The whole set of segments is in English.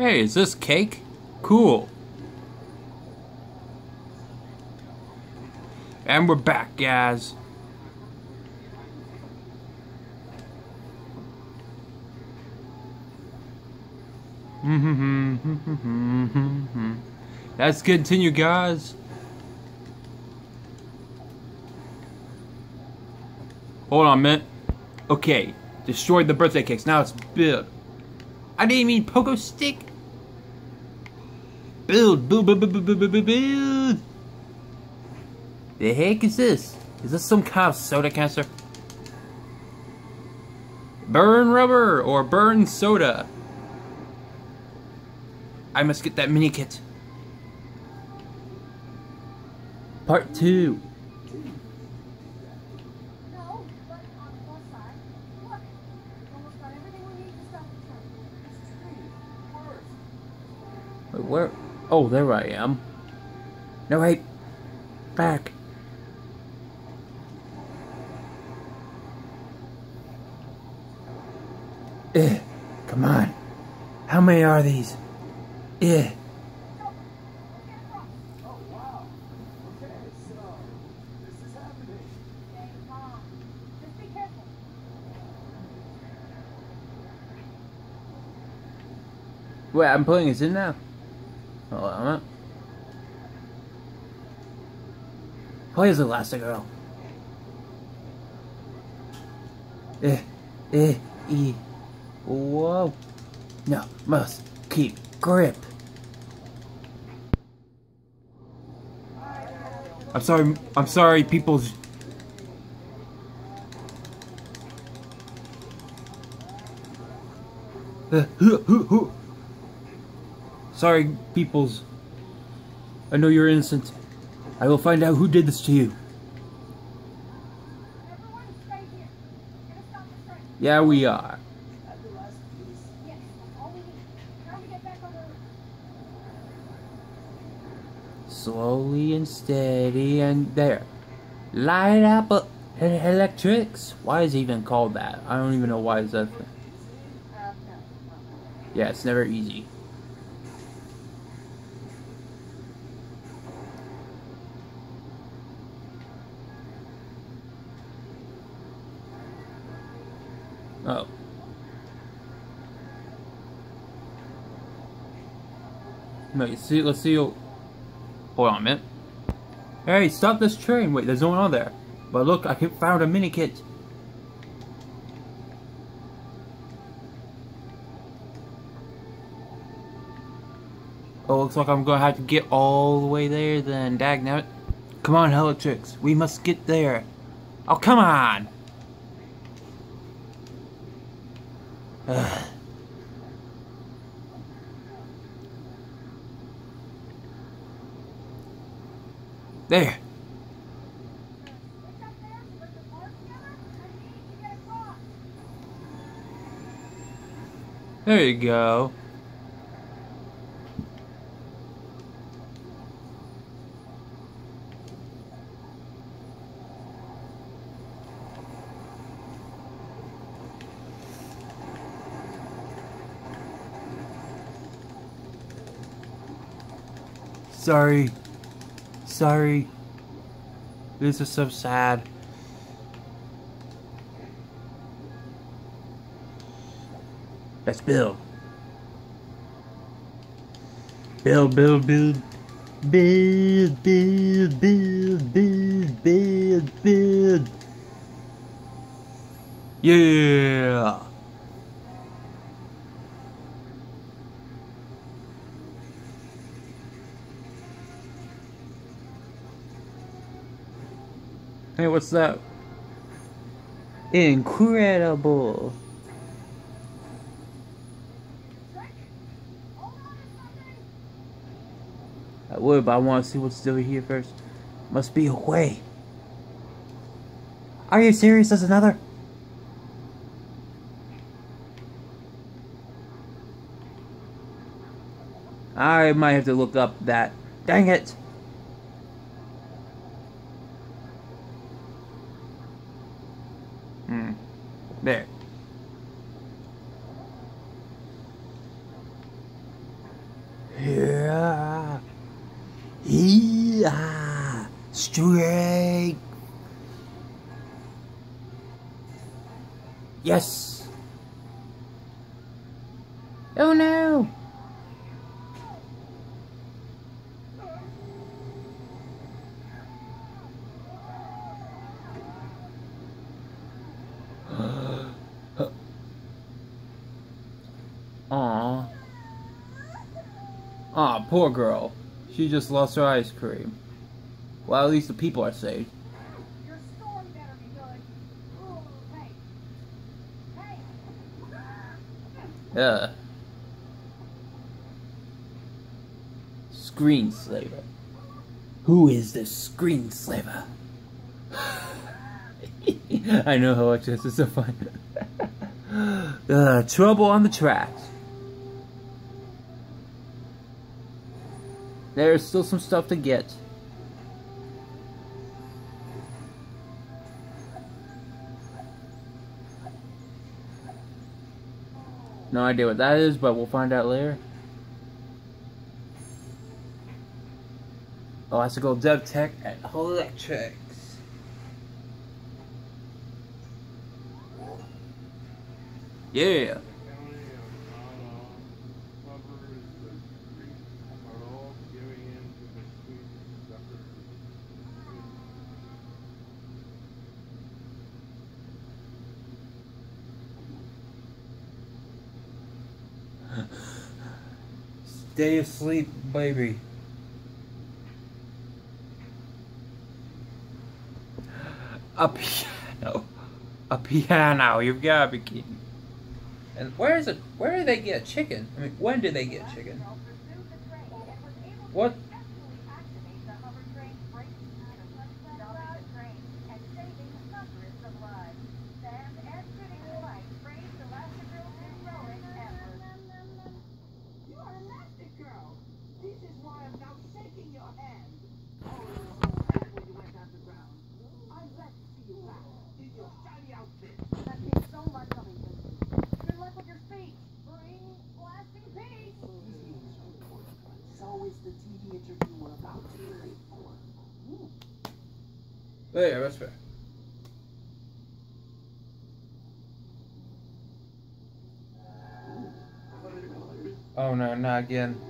Hey, is this cake? Cool. And we're back, guys. Let's continue, guys. Hold on a minute. Okay, destroyed the birthday cakes. Now it's build. I didn't mean pogo stick. Build, build, build, build, build, build, build. The heck is this? Is this some kind of soda canister? Burn rubber or burn soda. I must get that mini kit. Part two. Where? Oh, there I am. No, wait. Back. Eh, come on. How many are these? Eh. Okay, Mom, just be careful. Wait, I'm putting this in now. Hold on a minute. Where's Elastigirl? Eh, eh, e. Whoa. No, must keep grip. I'm sorry, I'm sorry, people's. Uh, hu- hu- hu- Sorry, peoples. I know you're innocent. I will find out who did this to you. Yeah, we are. Slowly and steady and there. Light up uh, electrics. Why is it even called that? I don't even know why is that. thing. Yeah, it's never easy. Oh. Wait, see, let's see. Hold on a minute. Hey, stop this train! Wait, there's no one on there. But look, I can- found a mini kit. Oh, looks like I'm gonna have to get all the way there then. Dag, Dagnabbit. Come on, He-Lectrix. We must get there. Oh, come on! Ugh. There. Switch up there, put the cars together, and need to get across. There you go. Sorry. Sorry. This is so sad. Let's build. Build, build, build. Build, build, build, build, build, build. Yeah. Hey, what's that? Incredible. Trick? Hold on to something. I would, but I want to see what's still here first. Must be a way. Are you serious? There's another? I might have to look up that. Dang it! Hmm. There. Yeah, straight. Yes. Oh no. Aw. Aw, poor girl. She just lost her ice cream. Well, at least the people are saved. Your story better be good. Ooh, hey. Hey. Screenslaver. Who is this screenslaver? I know how much this is so fun. uh, trouble on the tracks. There's still some stuff to get. No idea what that is, but we'll find out later. Oh, I have to go DevTech at Hull Electrics. Yeah. Stay asleep, baby. A piano. A piano. You've got to be kidding. And where is it? Where do they get chicken? I mean, when do they get chicken? Girl pursued the train and was able to What? successfully activate the hover train's braking system, stopping the train and saving hundreds of lives. Fans and critics alike praised Elastigirl's heroic efforts. You are elastic, girl. This is why I'm now shaking your hand. Oh, it was so sad when you went underground. I'm glad to see you back in your shiny outfit. That means so much, Covington. Good luck with your speech. Bring lasting peace. So is the TV interview we're about to be late for. There, that's fair. Oh no, not again.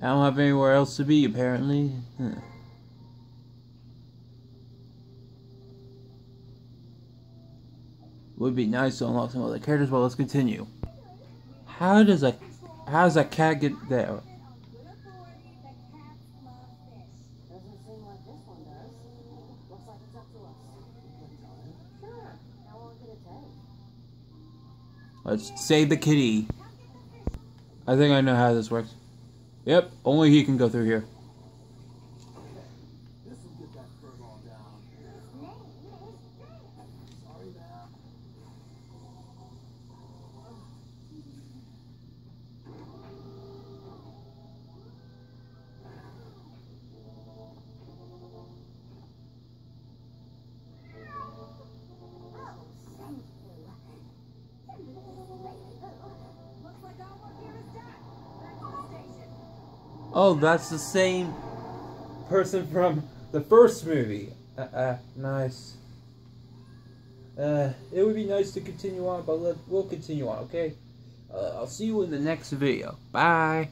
I don't have anywhere else to be, apparently. Would be nice to unlock some other characters, but let's continue. How does a how does a cat get there? Let's save the kitty. I think I know how this works. Yep, only he can go through here. Oh, that's the same person from the first movie. Uh, uh nice. Uh, it would be nice to continue on, but let, we'll continue on, okay? Uh, I'll see you in the next video. Bye.